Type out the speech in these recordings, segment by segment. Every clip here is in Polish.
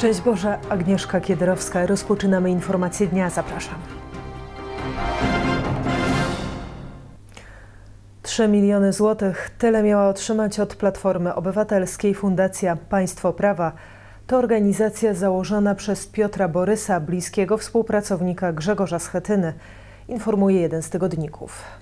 Szczęść Boże, Agnieszka Kiederowska. Rozpoczynamy informacje dnia. Zapraszam. 3 miliony złotych tyle miała otrzymać od Platformy Obywatelskiej Fundacja Państwo Prawa. To organizacja założona przez Piotra Borysa, bliskiego współpracownika Grzegorza Schetyny, informuje jeden z tygodników.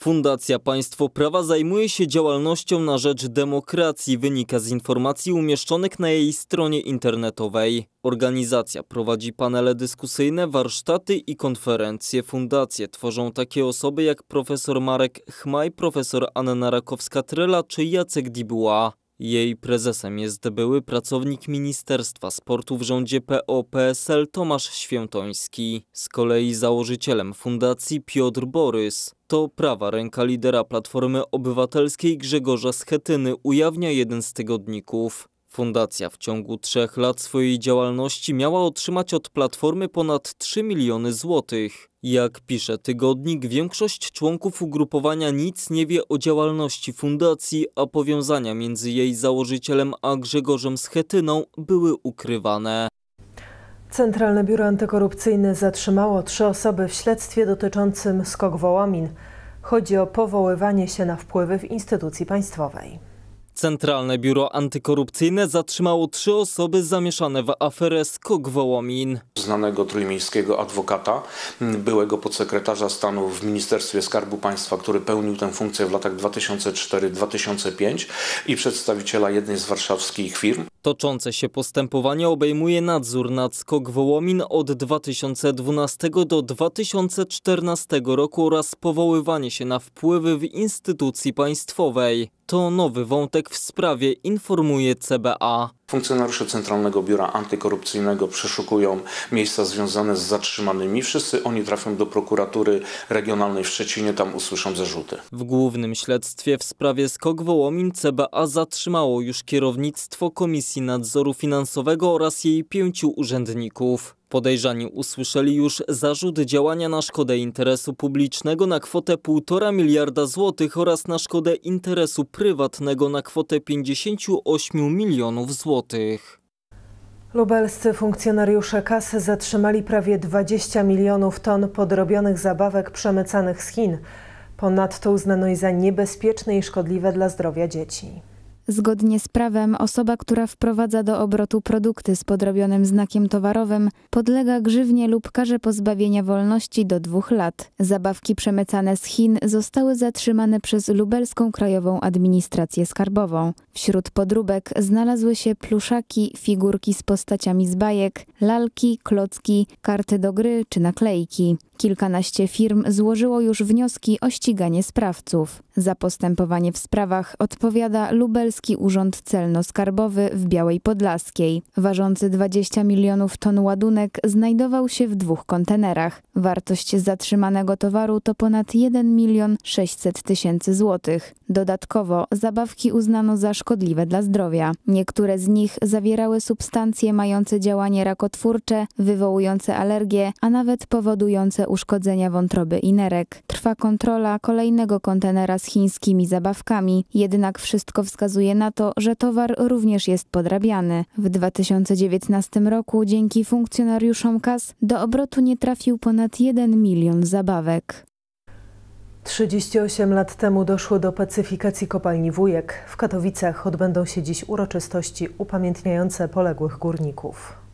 Fundacja Państwo Prawa zajmuje się działalnością na rzecz demokracji, wynika z informacji umieszczonych na jej stronie internetowej. Organizacja prowadzi panele dyskusyjne, warsztaty i konferencje. Fundacje tworzą takie osoby jak profesor Marek Chmaj, profesor Anna Rakowska-Trela czy Jacek Dibuła. Jej prezesem jest były pracownik Ministerstwa Sportu w rządzie PO-PSL Tomasz Świętoński. Z kolei założycielem fundacji Piotr Borys. To prawa ręka lidera Platformy Obywatelskiej Grzegorza Schetyny ujawnia jeden z tygodników. Fundacja w ciągu trzech lat swojej działalności miała otrzymać od Platformy ponad 3 miliony złotych. Jak pisze tygodnik, większość członków ugrupowania nic nie wie o działalności fundacji, a powiązania między jej założycielem a Grzegorzem Schetyną były ukrywane. Centralne Biuro Antykorupcyjne zatrzymało trzy osoby w śledztwie dotyczącym skok Wołomin. Chodzi o powoływanie się na wpływy w instytucji państwowej. Centralne Biuro Antykorupcyjne zatrzymało trzy osoby zamieszane w aferę Skok Wołomin. Znanego trójmiejskiego adwokata, byłego podsekretarza stanu w Ministerstwie Skarbu Państwa, który pełnił tę funkcję w latach 2004-2005 i przedstawiciela jednej z warszawskich firm. Toczące się postępowanie obejmuje nadzór nad Skok Wołomin od 2012 do 2014 roku oraz powoływanie się na wpływy w instytucji państwowej. To nowy wątek w sprawie, informuje CBA. Funkcjonariusze Centralnego Biura Antykorupcyjnego przeszukują miejsca związane z zatrzymanymi. Wszyscy oni trafią do prokuratury regionalnej w Szczecinie, tam usłyszą zarzuty. W głównym śledztwie w sprawie Skok Wołomin CBA zatrzymało już kierownictwo Komisji Nadzoru Finansowego oraz jej pięciu urzędników. Podejrzani usłyszeli już zarzut działania na szkodę interesu publicznego na kwotę 1,5 miliarda złotych oraz na szkodę interesu prywatnego na kwotę 58 milionów złotych. Lubelscy funkcjonariusze kasy zatrzymali prawie 20 milionów ton podrobionych zabawek przemycanych z Chin. Ponadto uznano je za niebezpieczne i szkodliwe dla zdrowia dzieci. Zgodnie z prawem osoba, która wprowadza do obrotu produkty z podrobionym znakiem towarowym, podlega grzywnie lub karze pozbawienia wolności do dwóch lat. Zabawki przemycane z Chin zostały zatrzymane przez lubelską Krajową Administrację Skarbową. Wśród podróbek znalazły się pluszaki, figurki z postaciami z bajek, lalki, klocki, karty do gry czy naklejki. Kilkanaście firm złożyło już wnioski o ściganie sprawców. Za postępowanie w sprawach odpowiada Lubelski Urząd Celno-Skarbowy w Białej Podlaskiej. Ważący 20 milionów ton ładunek znajdował się w dwóch kontenerach. Wartość zatrzymanego towaru to ponad 1 milion 600 tysięcy złotych. Dodatkowo zabawki uznano za szkodliwe dla zdrowia. Niektóre z nich zawierały substancje mające działanie rakotwórcze, wywołujące alergie, a nawet powodujące uszkodzenia wątroby i nerek. Trwa kontrola kolejnego kontenera z chińskimi zabawkami, jednak wszystko wskazuje na to, że towar również jest podrabiany. W 2019 roku dzięki funkcjonariuszom KAS do obrotu nie trafił ponad 1 milion zabawek. 38 lat temu doszło do pacyfikacji kopalni Wujek. W Katowicach odbędą się dziś uroczystości upamiętniające poległych górników.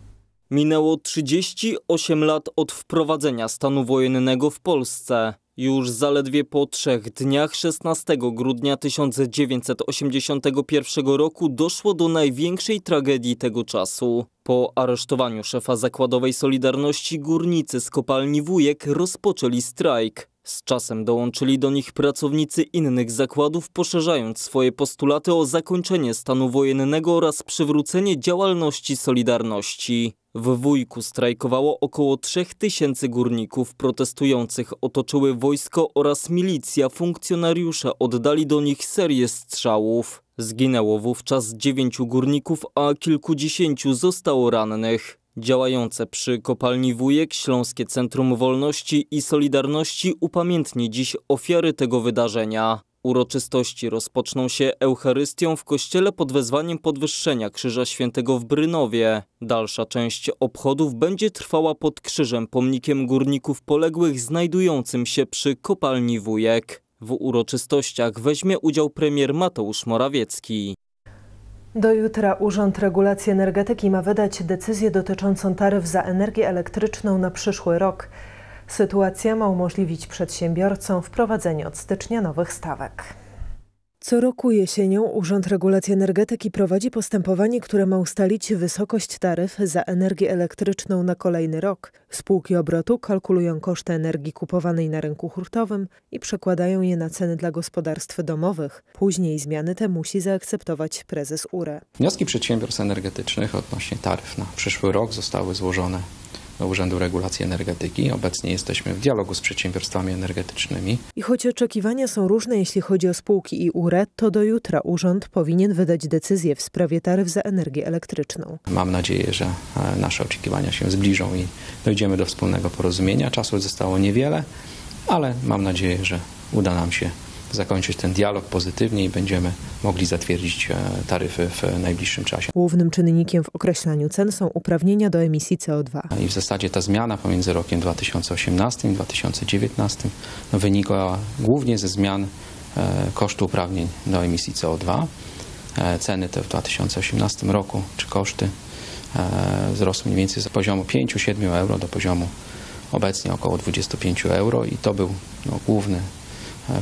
Minęło 38 lat od wprowadzenia stanu wojennego w Polsce. Już zaledwie po trzech dniach 16 grudnia 1981 roku doszło do największej tragedii tego czasu. Po aresztowaniu szefa zakładowej Solidarności górnicy z kopalni Wujek rozpoczęli strajk. Z czasem dołączyli do nich pracownicy innych zakładów, poszerzając swoje postulaty o zakończenie stanu wojennego oraz przywrócenie działalności Solidarności. W Wujku strajkowało około 3000 górników protestujących, otoczyły wojsko oraz milicja, funkcjonariusze oddali do nich serię strzałów. Zginęło wówczas dziewięciu górników, a kilkudziesięciu zostało rannych. Działające przy kopalni Wujek Śląskie Centrum Wolności i Solidarności upamiętni dziś ofiary tego wydarzenia. Uroczystości rozpoczną się Eucharystią w kościele pod wezwaniem podwyższenia Krzyża Świętego w Brynowie. Dalsza część obchodów będzie trwała pod krzyżem pomnikiem górników poległych znajdującym się przy kopalni Wujek. W uroczystościach weźmie udział premier Mateusz Morawiecki. Do jutra Urząd Regulacji Energetyki ma wydać decyzję dotyczącą taryf za energię elektryczną na przyszły rok. Sytuacja ma umożliwić przedsiębiorcom wprowadzenie od stycznia nowych stawek. Co roku jesienią Urząd Regulacji Energetyki prowadzi postępowanie, które ma ustalić wysokość taryf za energię elektryczną na kolejny rok. Spółki obrotu kalkulują koszty energii kupowanej na rynku hurtowym i przekładają je na ceny dla gospodarstw domowych. Później zmiany te musi zaakceptować prezes URE. Wnioski przedsiębiorstw energetycznych odnośnie taryf na przyszły rok zostały złożone Urzędu Regulacji Energetyki. Obecnie jesteśmy w dialogu z przedsiębiorstwami energetycznymi. I choć oczekiwania są różne, jeśli chodzi o spółki i URE, to do jutra urząd powinien wydać decyzję w sprawie taryf za energię elektryczną. Mam nadzieję, że e, nasze oczekiwania się zbliżą i dojdziemy do wspólnego porozumienia. Czasu zostało niewiele, ale mam nadzieję, że uda nam się zakończyć ten dialog pozytywnie i będziemy mogli zatwierdzić e, taryfy w najbliższym czasie. Głównym czynnikiem w określaniu cen są uprawnienia do emisji CO2. I w zasadzie ta zmiana pomiędzy rokiem 2018 i 2019 no, wynikła głównie ze zmian e, kosztu uprawnień do emisji CO2. E, ceny te w 2018 roku, czy koszty wzrosły mniej więcej z poziomu 5-7 euro do poziomu obecnie około 25 euro i to był no, główny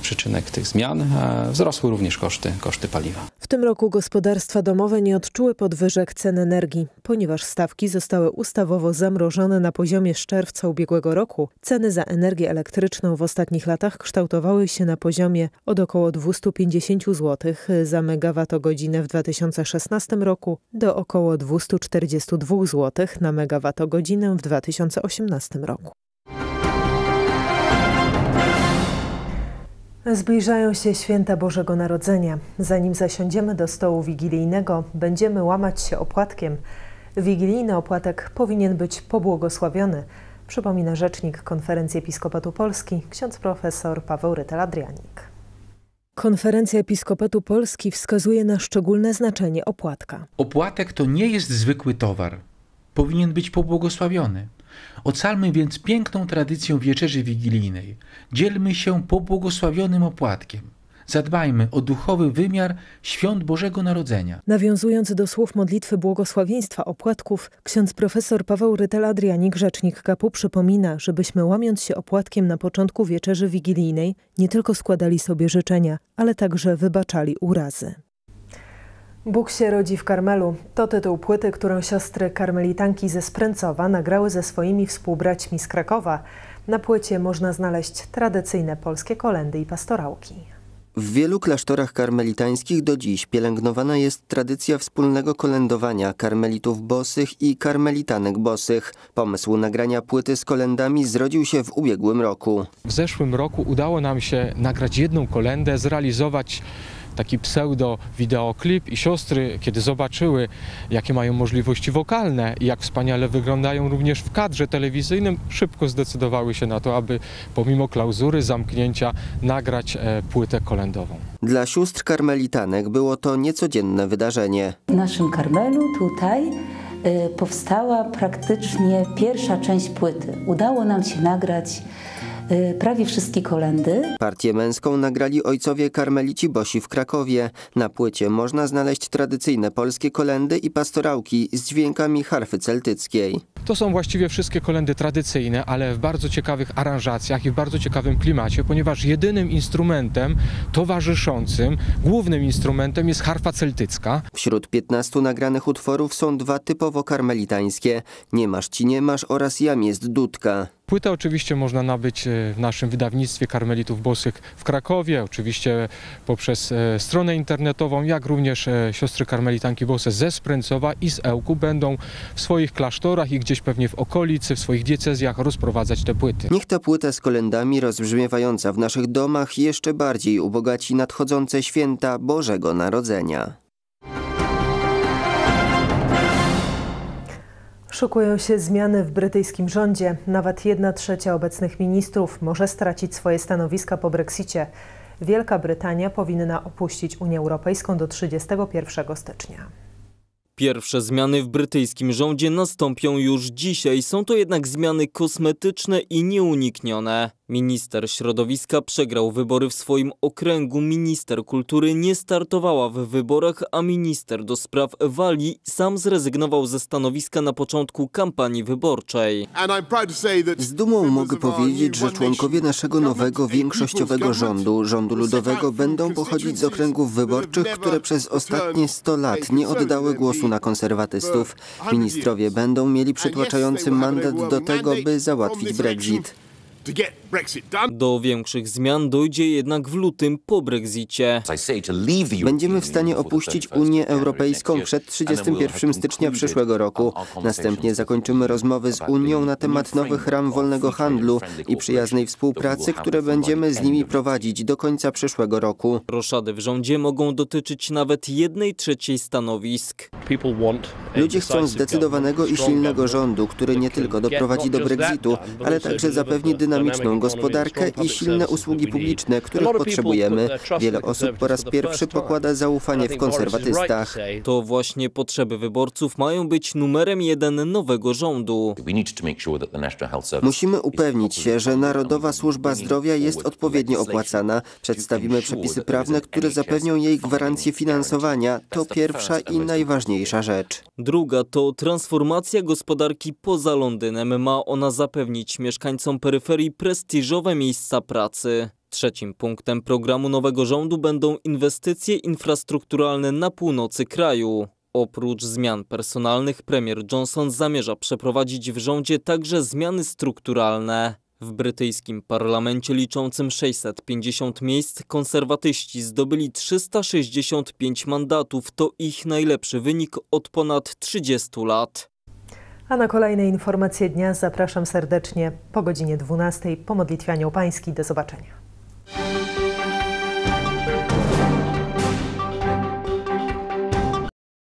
przyczynek tych zmian. E, wzrosły również koszty, koszty paliwa. W tym roku gospodarstwa domowe nie odczuły podwyżek cen energii, ponieważ stawki zostały ustawowo zamrożone na poziomie z czerwca ubiegłego roku. Ceny za energię elektryczną w ostatnich latach kształtowały się na poziomie od około 250 zł za megawattogodzinę w 2016 roku do około 242 zł na megawattogodzinę w 2018 roku. Zbliżają się święta Bożego Narodzenia. Zanim zasiądziemy do stołu wigilijnego, będziemy łamać się opłatkiem. Wigilijny opłatek powinien być pobłogosławiony, przypomina rzecznik Konferencji Episkopatu Polski, ksiądz profesor Paweł Rytel-Adrianik. Konferencja Episkopatu Polski wskazuje na szczególne znaczenie opłatka. Opłatek to nie jest zwykły towar. Powinien być pobłogosławiony. Ocalmy więc piękną tradycję wieczerzy wigilijnej. Dzielmy się pobłogosławionym opłatkiem. Zadbajmy o duchowy wymiar świąt Bożego Narodzenia. Nawiązując do słów modlitwy błogosławieństwa opłatków, ksiądz profesor Paweł Rytel-Adrianik, rzecznik kapu, przypomina, żebyśmy łamiąc się opłatkiem na początku wieczerzy wigilijnej, nie tylko składali sobie życzenia, ale także wybaczali urazy. Bóg się rodzi w Karmelu. To tytuł płyty, którą siostry karmelitanki ze Spręcowa nagrały ze swoimi współbraćmi z Krakowa. Na płycie można znaleźć tradycyjne polskie kolendy i pastorałki. W wielu klasztorach karmelitańskich do dziś pielęgnowana jest tradycja wspólnego kolędowania karmelitów bosych i karmelitanek bosych. Pomysł nagrania płyty z kolendami zrodził się w ubiegłym roku. W zeszłym roku udało nam się nagrać jedną kolendę, zrealizować taki pseudo wideoklip i siostry, kiedy zobaczyły, jakie mają możliwości wokalne i jak wspaniale wyglądają również w kadrze telewizyjnym, szybko zdecydowały się na to, aby pomimo klauzury, zamknięcia nagrać e, płytę kolendową. Dla sióstr karmelitanek było to niecodzienne wydarzenie. W naszym Karmelu tutaj e, powstała praktycznie pierwsza część płyty. Udało nam się nagrać prawie wszystkie kolendy. Partię męską nagrali ojcowie karmelici Bosi w Krakowie. Na płycie można znaleźć tradycyjne polskie kolendy i pastorałki z dźwiękami harfy celtyckiej. To są właściwie wszystkie kolendy tradycyjne, ale w bardzo ciekawych aranżacjach i w bardzo ciekawym klimacie, ponieważ jedynym instrumentem towarzyszącym, głównym instrumentem jest harfa celtycka. Wśród 15 nagranych utworów są dwa typowo karmelitańskie. Nie masz ci nie masz oraz jam jest dudka. Płytę oczywiście można nabyć e, w naszym wydawnictwie Karmelitów Bosych w Krakowie, oczywiście poprzez e, stronę internetową, jak również e, siostry karmelitanki Bose ze Spręcowa i z Ełku będą w swoich klasztorach i gdzieś pewnie w okolicy, w swoich diecezjach rozprowadzać te płyty. Niech ta płyta z kolendami rozbrzmiewająca w naszych domach jeszcze bardziej ubogaci nadchodzące święta Bożego Narodzenia. Szykują się zmiany w brytyjskim rządzie. Nawet jedna trzecia obecnych ministrów może stracić swoje stanowiska po Brexicie. Wielka Brytania powinna opuścić Unię Europejską do 31 stycznia. Pierwsze zmiany w brytyjskim rządzie nastąpią już dzisiaj. Są to jednak zmiany kosmetyczne i nieuniknione. Minister środowiska przegrał wybory w swoim okręgu, minister kultury nie startowała w wyborach, a minister do spraw Walii sam zrezygnował ze stanowiska na początku kampanii wyborczej. Z dumą mogę powiedzieć, że członkowie naszego nowego większościowego rządu, rządu ludowego, będą pochodzić z okręgów wyborczych, które przez ostatnie 100 lat nie oddały głosu na konserwatystów. Ministrowie będą mieli przytłaczający mandat do tego, by załatwić Brexit. Do większych zmian dojdzie jednak w lutym po Brexicie. Będziemy w stanie opuścić Unię Europejską przed 31 stycznia przyszłego roku. Następnie zakończymy rozmowy z Unią na temat nowych ram wolnego handlu i przyjaznej współpracy, które będziemy z nimi prowadzić do końca przyszłego roku. Roszady w rządzie mogą dotyczyć nawet jednej trzeciej stanowisk. Ludzie chcą zdecydowanego i silnego rządu, który nie tylko doprowadzi do Brexitu, ale także zapewni dynamiczną gospodarkę i silne usługi publiczne, których potrzebujemy. Wiele osób po raz pierwszy pokłada zaufanie w konserwatystach. To właśnie potrzeby wyborców mają być numerem jeden nowego rządu. Musimy upewnić się, że Narodowa Służba Zdrowia jest odpowiednio opłacana. Przedstawimy przepisy prawne, które zapewnią jej gwarancję finansowania. To pierwsza i najważniejsza rzecz. Druga to transformacja gospodarki poza Londynem. Ma ona zapewnić mieszkańcom peryferii prestiżowe miejsca pracy. Trzecim punktem programu nowego rządu będą inwestycje infrastrukturalne na północy kraju. Oprócz zmian personalnych premier Johnson zamierza przeprowadzić w rządzie także zmiany strukturalne. W brytyjskim parlamencie liczącym 650 miejsc konserwatyści zdobyli 365 mandatów. To ich najlepszy wynik od ponad 30 lat. A na kolejne informacje dnia zapraszam serdecznie po godzinie 12 po modlitwie Anioł Pański. Do zobaczenia.